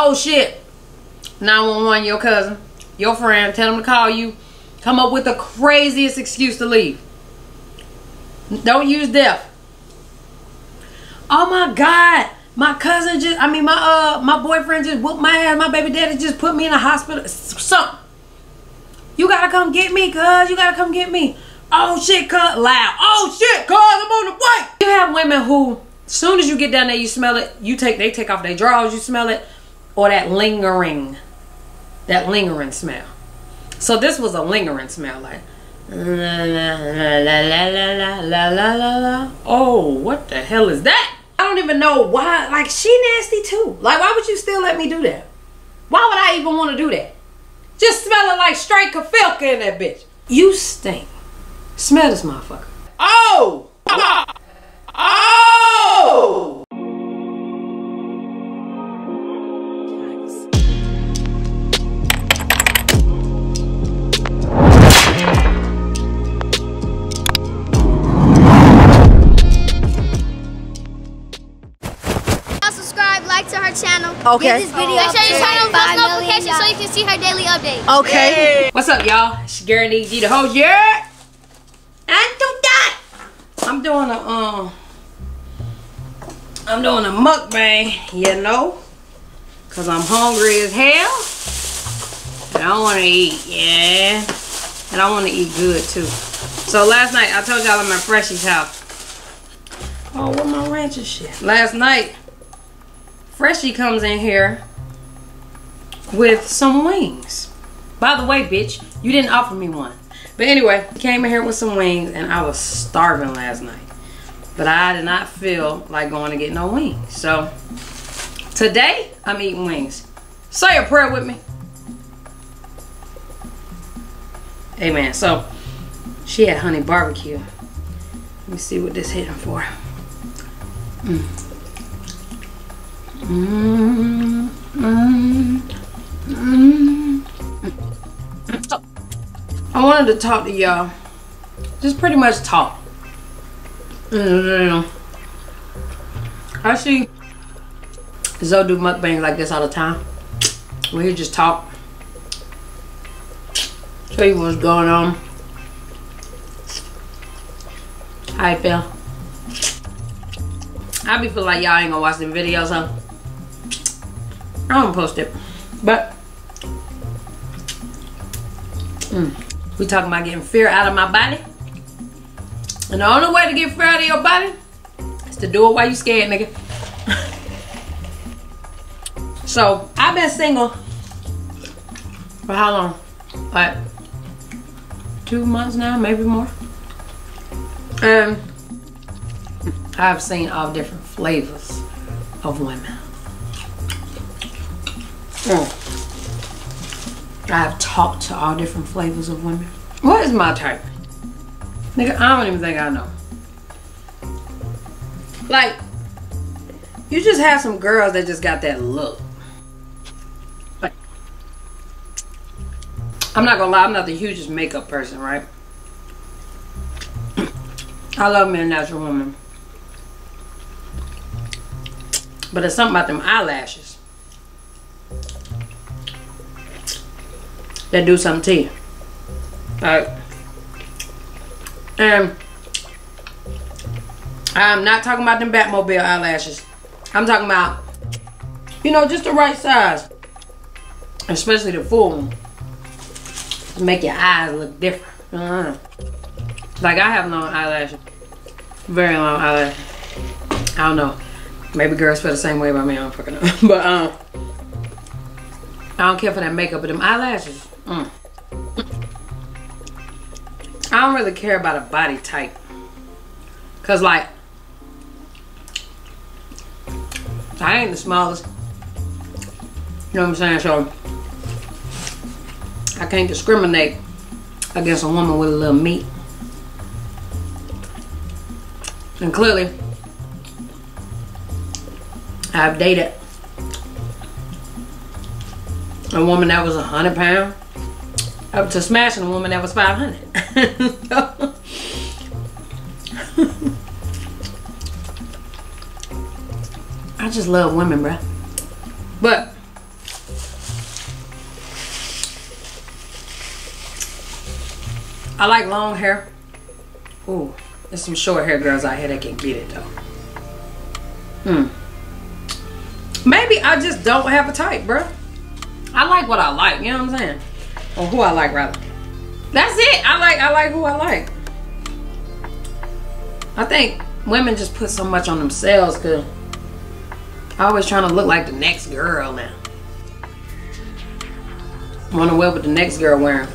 Oh shit. 911, your cousin, your friend, tell them to call you. Come up with the craziest excuse to leave. Don't use death. Oh my God. My cousin just, I mean, my uh, my boyfriend just whooped my ass. My baby daddy just put me in a hospital. Something. You gotta come get me, cuz. You gotta come get me. Oh shit, cuz. Loud. Oh shit, cuz. I'm on the way. You have women who, as soon as you get down there, you smell it. You take, they take off their drawers, you smell it. Or that lingering, that lingering smell. So this was a lingering smell, like. La la la la la la la la la. Oh, what the hell is that? I don't even know why. Like, she nasty too. Like, why would you still let me do that? Why would I even want to do that? Just smelling like straight kafilka in that bitch. You stink. Smell this motherfucker. Oh! Oh! Okay. Give this video Make sure you turn on post notifications so you can see her daily updates. Okay. What's up, y'all? It's your girl Nikki G, the host. Yeah. And do that. I'm doing a um. I'm doing a mukbang, you know, cause I'm hungry as hell, and I want to eat, yeah, and I want to eat good too. So last night I told y'all I'm at Freshy's house. Oh, what my ranch and shit. Last night, Freshy comes in here with some wings. By the way, bitch, you didn't offer me one. But anyway, came in here with some wings and I was starving last night. But I did not feel like going to get no wings. So today, I'm eating wings. Say a prayer with me. Amen. So she had honey barbecue. Let me see what this hitting for. Mm. Mm, mm, mm. So, I wanted to talk to y'all. Just pretty much talk. I see Zoie do mukbangs like this all the time. Where he just talk. Tell you what's going on. How you feel? I be feel like y'all ain't gonna watch them videos, huh? I don't post it. But mm, we talking about getting fear out of my body. And the only way to get fear out of your body is to do it while you scared, nigga. so I've been single for how long? Like two months now, maybe more. And I've seen all different flavors of women. Mm. I've talked to all different flavors of women. What is my type? Nigga, I don't even think I know. Like, you just have some girls that just got that look. Like, I'm not gonna lie, I'm not the hugest makeup person, right? I love me a natural woman. But it's something about them eyelashes that do something to you. Alright. And I'm not talking about them Batmobile eyelashes. I'm talking about, you know, just the right size. Especially the full one. To make your eyes look different. Uh, like I have long eyelashes. Very long eyelashes. I don't know. Maybe girls feel the same way about me. I don't fucking know. but um, I don't care for that makeup, but them eyelashes. Mm. I don't really care about a body type. Cause like, I ain't the smallest. You know what I'm saying? So I can't discriminate against a woman with a little meat. And clearly, I've dated a woman that was a hundred pound up to smashing a woman that was 500. I just love women, bruh. But I like long hair. Ooh, there's some short hair girls out here that can get it though. Hmm. Maybe I just don't have a type, bruh. I like what I like, you know what I'm saying? Or who I like rather. That's it. I like I like who I like. I think women just put so much on themselves cause I always trying to look like the next girl now. Wear what the next girl wearing.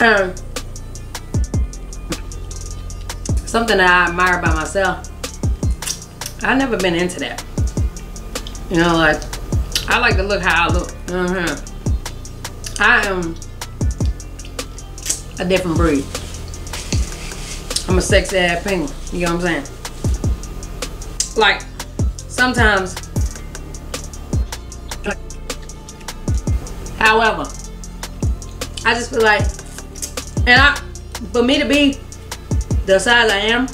Um, something that I admire about myself. I've never been into that. You know, like I like to look how I look. Mm-hmm. I am a different breed. I'm a sexy ass penguin. You know what I'm saying? Like sometimes. However, I just feel like, and I, for me to be the size I am,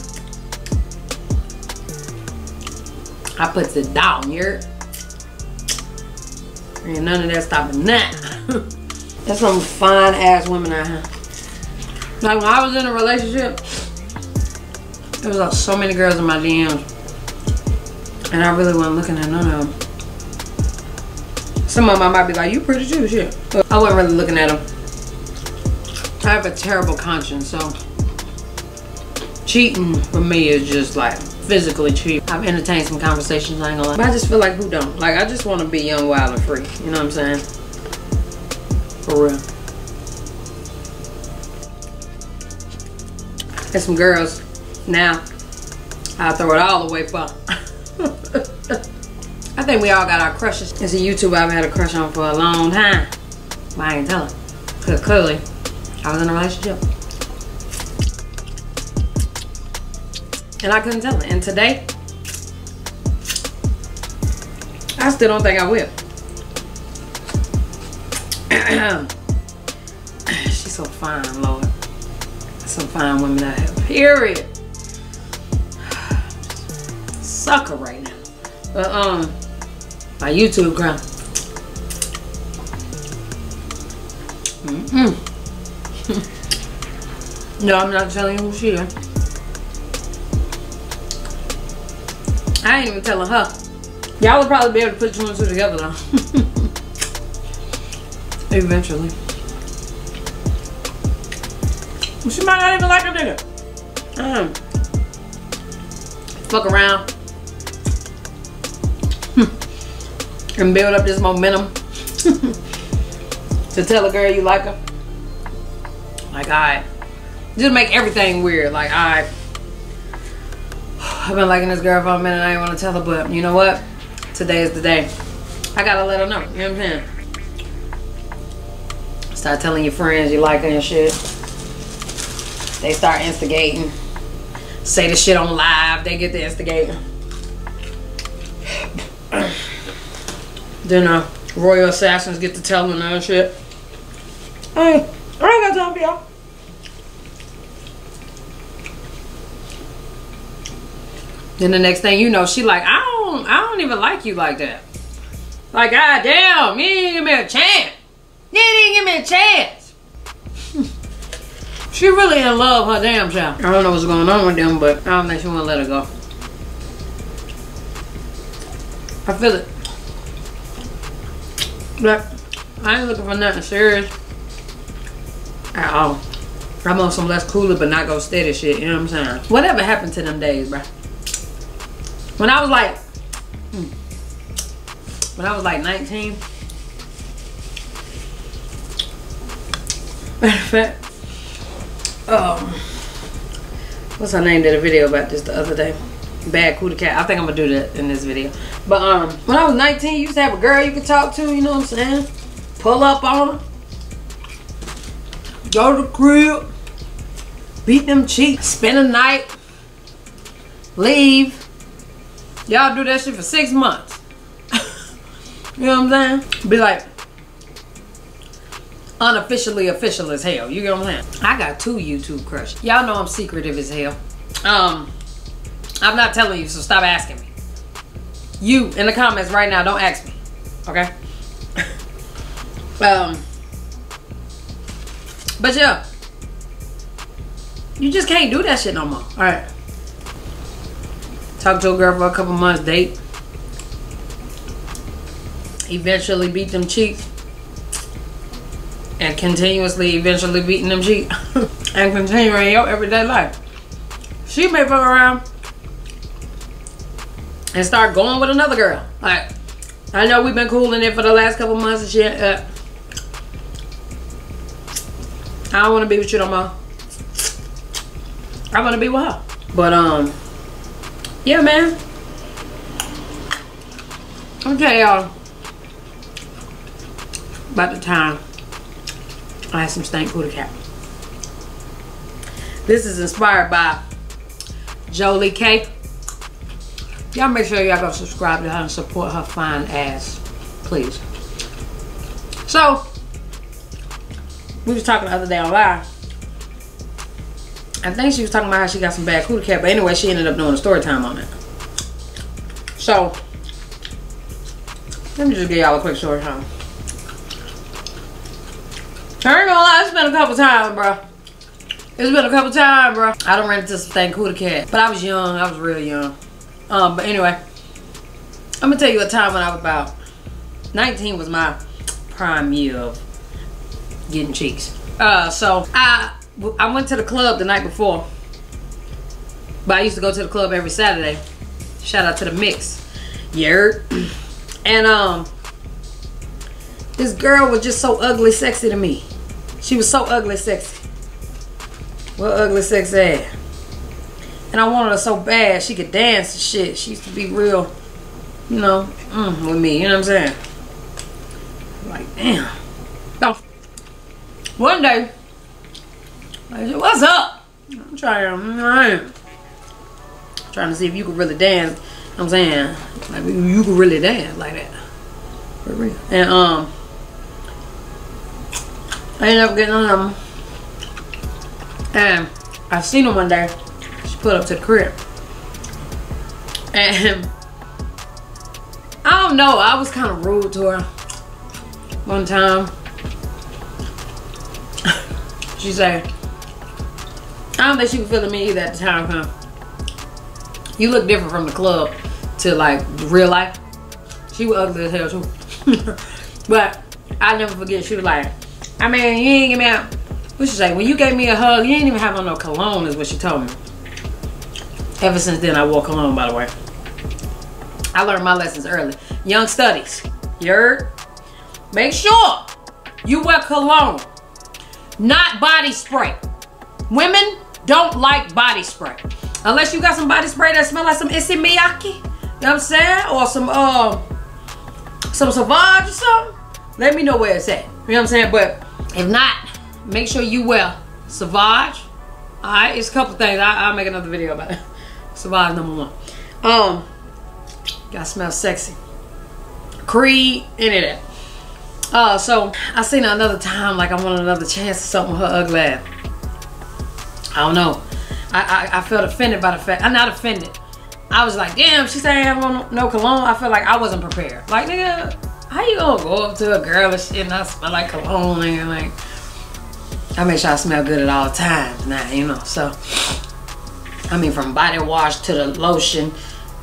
I put it down, you Ain't none of that stopping that. That's some fine ass women out here. Like when I was in a relationship, there was like so many girls in my DMs. And I really wasn't looking at none of them. Some of them I might be like, you pretty too, shit. But I wasn't really looking at them. I have a terrible conscience, so cheating for me is just like physically cheap. I've entertained some conversations, I ain't gonna lie. But I just feel like who don't? Like I just wanna be young, wild, and free. You know what I'm saying? For real. There's some girls now. I'll throw it all away for. I think we all got our crushes. It's a YouTuber I've had a crush on for a long time. But I ain't tell. Cause clearly I was in a relationship. And I couldn't tell her. And today, I still don't think I will. She's so fine, Lord. Some fine women I have, Period. Sucker right now. But um my YouTube girl. Mm-mm. no, I'm not telling you who she is. I ain't even telling her. Y'all will probably be able to put two and two together though. Eventually. She might not even like a nigga. Um, fuck around. and build up this momentum to tell a girl you like her. Like, I Just make everything weird. Like, I I've been liking this girl for a minute. I ain't want to tell her, but you know what? Today is the day. I gotta let her know. You know what I'm saying? Start telling your friends you like her and shit. They start instigating. Say the shit on live. They get to instigating. then uh, royal assassins get to telling them and shit. I ain't, I ain't got time for y'all. Then the next thing you know, she like, I don't, I don't even like you like that. Like, god damn, you give me a chance. You didn't give me a chance. she really in love her damn child. I don't know what's going on with them, but I don't think she wanna let her go. I feel it. But I ain't looking for nothing serious at all. I'm on some less cooler but not go steady shit, you know what I'm saying? Whatever happened to them days, bruh? When I was like, hmm, when I was like 19, matter of fact, um, what's her name did a video about this the other day. Bad Cootie Cat. I think I'm gonna do that in this video. But um, when I was 19, you used to have a girl you could talk to, you know what I'm saying? Pull up on her. Go to the crib. Beat them cheeks. Spend a night. Leave. Y'all do that shit for six months. you know what I'm saying? Be like unofficially official as hell. You know what I'm saying? I got two YouTube crushes. Y'all know I'm secretive as hell. Um, I'm not telling you, so stop asking me. You in the comments right now, don't ask me. Okay? um, but yeah, You just can't do that shit no more. All right. Talk to a girl for a couple months, date. Eventually beat them cheeks. And continuously, eventually beating them cheeks. and continuing your everyday life. She may fuck around and start going with another girl. Like, I know we've been cooling it for the last couple months and shit. Uh, I don't want to be with you no more. I want to be with her. But, um, yeah, man. Okay, y'all. About the time I had some stank Buddha cap. This is inspired by Jolie K. Y'all make sure y'all go subscribe to her and support her fine ass, please. So, we was talking the other day on live. I think she was talking about how she got some bad cootie cat, but anyway, she ended up doing a story time on it. So, let me just give y'all a quick story time. I ain't gonna lie, it's been a couple times, bro. It's been a couple times, bro. I don't into some thing cootie cat, but I was young. I was real young. Um, but anyway, I'm gonna tell you a time when I was about 19 was my prime year of getting cheeks. Uh, so I I went to the club the night before, but I used to go to the club every Saturday. Shout out to the mix, yeah. And um, this girl was just so ugly, sexy to me. She was so ugly, sexy. What ugly, sexy And I wanted her so bad. She could dance and shit. She used to be real, you know, mm, with me. You know what I'm saying? Like, damn. So, one day, I said, what's up? I'm trying, I'm trying to see if you could really dance. You know what I'm saying? Like, you could really dance like that. For real. And, um, I ended up getting on them. And I seen her one day. She put up to the crib. And I don't know. I was kind of rude to her one time. she said, I don't think she was feeling me either at the time, huh? You look different from the club to like real life. She was ugly as hell too. but I never forget, she was like, I mean, you ain't give me out. What she say? When you gave me a hug, you ain't even have on no cologne, is what she told me. Ever since then, I wore cologne, by the way. I learned my lessons early. Young studies. You? Make sure you wear cologne, not body spray. Women don't like body spray. Unless you got some body spray that smell like some Issey Miyake. You know what I'm saying? Or some, uh, some Sauvage or something. Let me know where it's at. You know what I'm saying? But if not, make sure you wear Sauvage. Alright, it's a couple things. I, will make another video about it. Sauvage number one. Um, gotta smell sexy. Creed, any of that. Uh, so I seen her another time, like I want another chance or something with her ugly ass. I don't know. I, I, I felt offended by the fact. I'm not offended. I was like, damn, she said I no, no cologne. I felt like I wasn't prepared. Like, nigga, how you gonna go up to a girl and shit and I smell like cologne and like I make sure I smell good at all times now, you know. So I mean from body wash to the lotion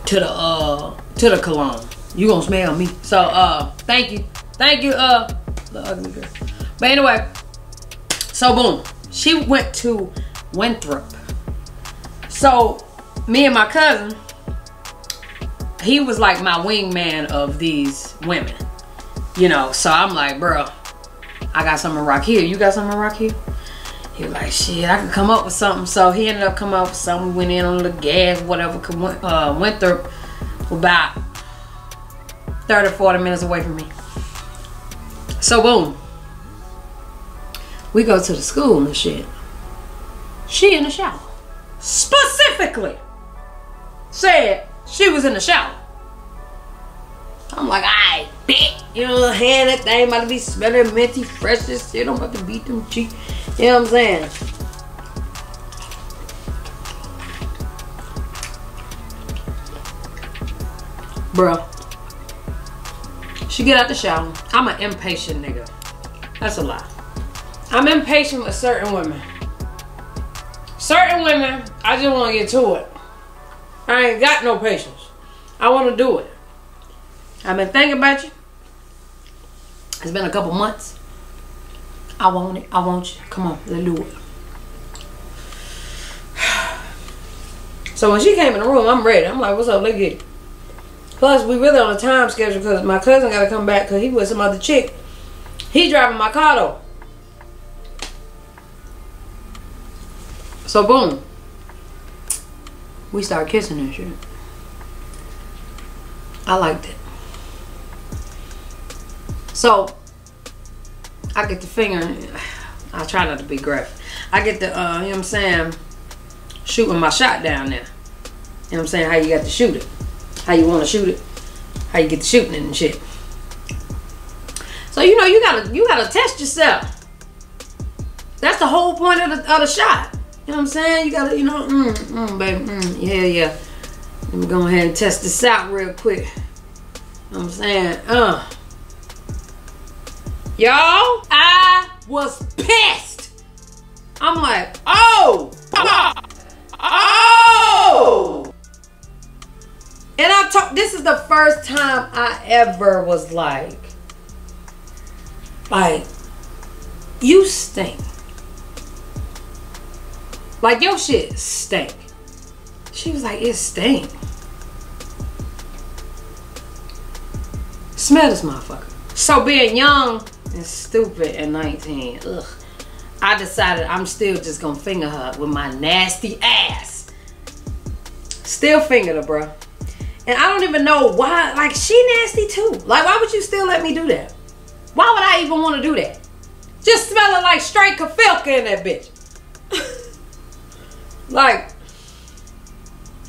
to the uh to the cologne. You gonna smell me. So uh thank you. Thank you, uh the ugly girl. But anyway, so boom. She went to Winthrop. So me and my cousin, he was like my wingman of these women. You know, so I'm like, bro, I got something to rock here. You got something to rock here? He was like, shit, I could come up with something. So he ended up coming up with something. Went in on the gas, whatever. Uh, went through about 30, 40 minutes away from me. So boom. We go to the school and shit. She in the shower. Specifically said she was in the shower. I'm like, I bet. You know, hand that thing about to be smelling minty, fresh as shit. I'm about to beat them cheeks. You know what I'm saying? Bruh. She get out the shower. I'm an impatient nigga. That's a lie. I'm impatient with certain women. certain women, I just want to get to it. I ain't got no patience. I want to do it. I've been thinking about you. It's been a couple months. I want it. I want you. Come on, let's do it. So when she came in the room, I'm ready. I'm like, what's up? Get it. Plus, we really on a time schedule because my cousin got to come back because he with some other chick. He driving my car though. So boom. We start kissing and shit. I liked it. So I get the finger. I try not to be graphic. I get the, uh, you know what I'm saying, shooting my shot down there. You know what I'm saying? How you got to shoot it. How you want to shoot it. How you get to shooting it and shit. So you know you gotta you gotta test yourself. That's the whole point of the, of the shot. You know what I'm saying? You gotta, you know, mm, mm, baby, mm, yeah, yeah. Let me go ahead and test this out real quick. You know what I'm saying? Uh. Y'all, I was pissed. I'm like, oh, oh. And I talk. This is the first time I ever was like, like, you stink. Like your shit stink. She was like, it stink. Smell this motherfucker. So being young and stupid at 19, ugh. I decided I'm still just gonna finger her with my nasty ass. Still finger her, bro. And I don't even know why, like she nasty too. Like why would you still let me do that? Why would I even want to do that? Just smelling like straight kafilka in that bitch. like,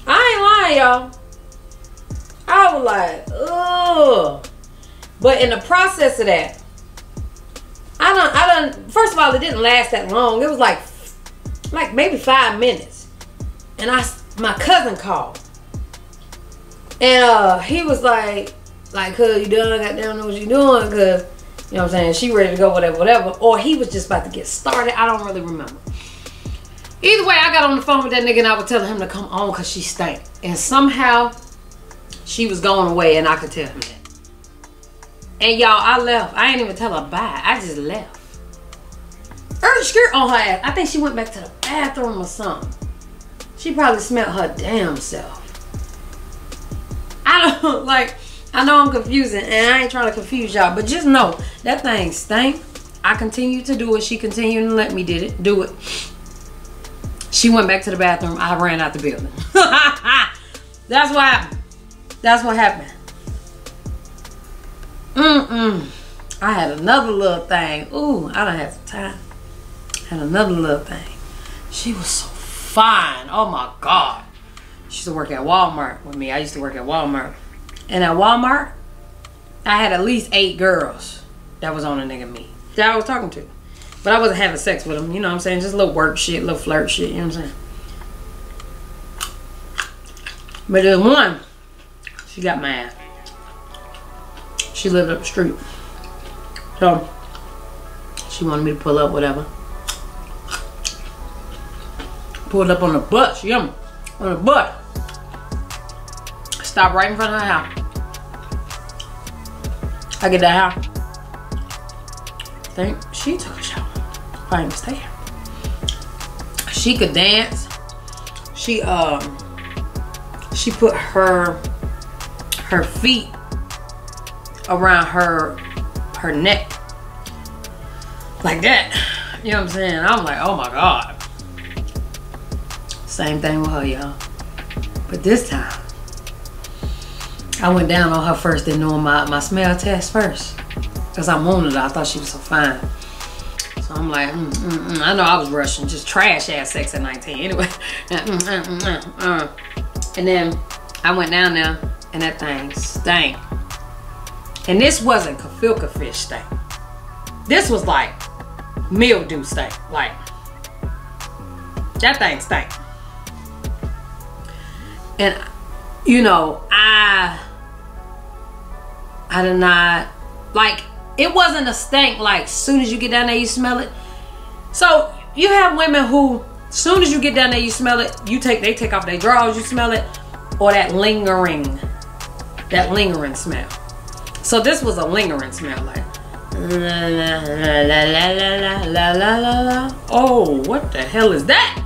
I ain't lying, y'all. I was like, ugh. But in the process of that, I don't, I don't. First of all, it didn't last that long. It was like, like maybe five minutes, and I, my cousin called, and uh, he was like, like, cuz you done, goddamn know what you doing, cuz, you know what I'm saying, she ready to go, whatever, whatever. Or he was just about to get started. I don't really remember. Either way, I got on the phone with that nigga and I was telling him to come on because she stank. And somehow, she was going away and I could tell him that. And y'all, I left. I ain't even tell her bye. I just left. Her skirt on her ass. I think she went back to the bathroom or something. She probably smelled her damn self. I don't like. I know I'm confusing, and I ain't trying to confuse y'all, but just know that thing stank. I continued to do it. She continued to let me did it, do it. She went back to the bathroom. I ran out the building. that's why. That's what happened. Mm-mm. I had another little thing. Ooh, I don't have some time. Had another little thing. She was so fine. Oh my God. She used to work at Walmart with me. I used to work at Walmart. And at Walmart, I had at least eight girls that was on a nigga me. That I was talking to. But I wasn't having sex with them. You know what I'm saying? Just a little work shit, little flirt shit. You know what I'm saying? But there's one, she got my ass. She lived up the street. So, she wanted me to pull up, whatever. Pulled up on the bus, yum, on the bus. Stop right in front of her house. I get that house. think she took a shower. I ain't mistaken. She could dance. She um she put her her feet around her her neck like that. You know what I'm saying? I'm like, oh my god. Same thing with her, y'all. But this time, I went down on her first and doing my, my smell test first. Because I wanted her. I thought she was so fine. So I'm like, mm, mm, mm. I know I was rushing. Just trash ass sex at 19. Anyway. Mm, mm, mm, and then I went down there and that thing stank. And this wasn't kafilka fish stank. This was like mildew stank. Like, that thing stank. And, you know, I I did not like it wasn't a stank like soon as you get down there you smell it. So you have women who Soon as you get down there, you smell it. You take they take off their drawers, you smell it, or that lingering, that lingering smell. So this was a lingering smell, like la la la la la la la la. Oh, what the hell is that?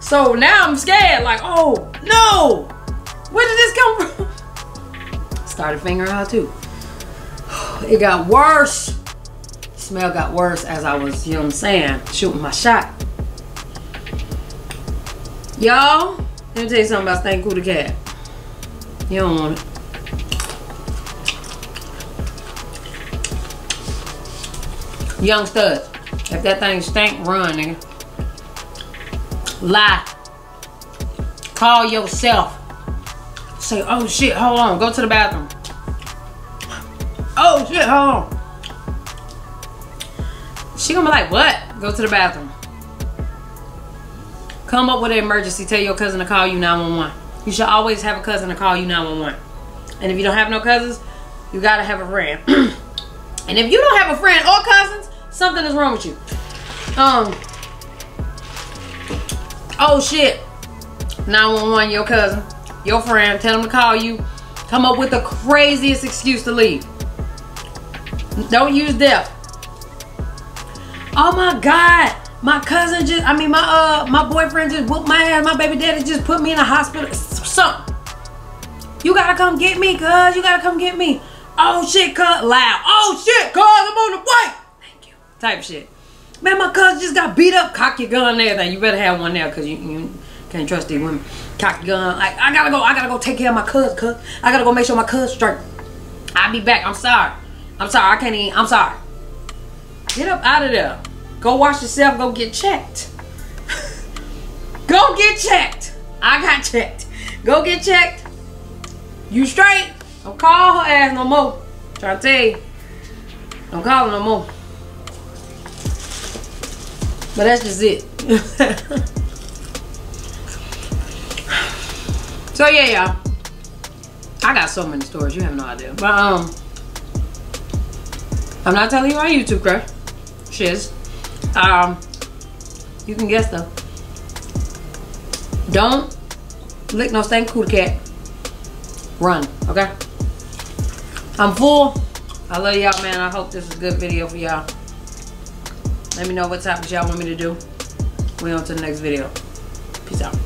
So now I'm scared, like, oh no, where did this come from? Started fingering her too. It got worse. Smell got worse as I was, you know what I'm saying, shooting my shot. Y'all, let me tell you something about Stank Cooter Cat. You don't want it. Young stud. If that thing stank, run, nigga. Lie. Call yourself. Say, oh shit, hold on. Go to the bathroom. Oh shit, hold on. She gonna be like, what? Go to the bathroom. Come up with an emergency. Tell your cousin to call you 911. You should always have a cousin to call you 911. And if you don't have no cousins, you gotta have a friend. and if you don't have a friend or cousins, something is wrong with you. Um. Oh shit. 911, your cousin, your friend, tell them to call you. Come up with the craziest excuse to leave. Don't use death. Oh my god. My cousin just, I mean, my uh, my boyfriend just whooped my ass. My baby daddy just put me in a hospital. Something. You gotta come get me, cuz. You gotta come get me. Oh shit, cuz. Loud. Oh shit, cuz. I'm on the way. Thank you. Type shit. Man, my cousin just got beat up. Cock your gun and everything. You better have one there, cuz you, you can't trust these women. Cock your gun. Like, I gotta go. I gotta go take care of my cuz, cuz. I gotta go make sure my cuz straight. I'll be back. I'm sorry. I'm sorry. I can't even. I'm sorry. Get up out of there. Go wash yourself. Go get checked. go get checked. I got checked. Go get checked. You straight. Don't call her ass no more. Trying to tell you. Don't call her no more. But that's just it. so yeah, y'all. I got so many stories. You have no idea. But um, I'm not telling you my YouTube crush. Shiz. Um, you can guess though. Don't lick no stank cooter cat. Run, okay? I'm full. I love y'all, man. I hope this is a good video for y'all. Let me know what topics y'all want me to do. We on to the next video. Peace out.